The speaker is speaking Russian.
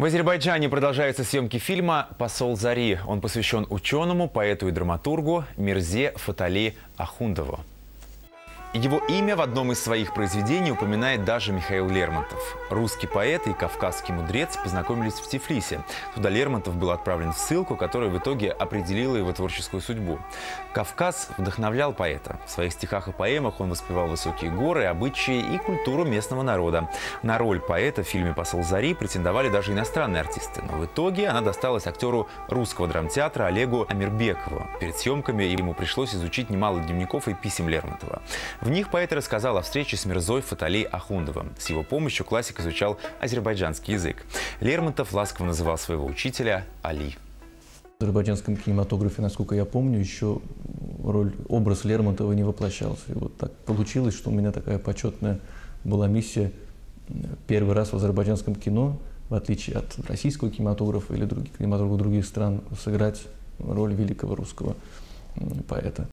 В Азербайджане продолжаются съемки фильма «Посол Зари». Он посвящен ученому, поэту и драматургу Мирзе Фатали Ахундову. Его имя в одном из своих произведений упоминает даже Михаил Лермонтов. Русский поэт и кавказский мудрец познакомились в Тифлисе. Туда Лермонтов был отправлен в ссылку, которая в итоге определила его творческую судьбу. Кавказ вдохновлял поэта. В своих стихах и поэмах он воспевал высокие горы, обычаи и культуру местного народа. На роль поэта в фильме «Посол Зари» претендовали даже иностранные артисты. Но в итоге она досталась актеру русского драмтеатра Олегу Амирбекову. Перед съемками ему пришлось изучить немало дневников и писем Лермонтова. В них поэт рассказал о встрече с Мирзой Фаталей Ахундовым. С его помощью классик изучал азербайджанский язык. Лермонтов ласково называл своего учителя Али. В азербайджанском кинематографе, насколько я помню, еще роль, образ Лермонтова не воплощался. И вот так получилось, что у меня такая почетная была миссия первый раз в азербайджанском кино, в отличие от российского кинематографа или других кинематографов других стран, сыграть роль великого русского поэта.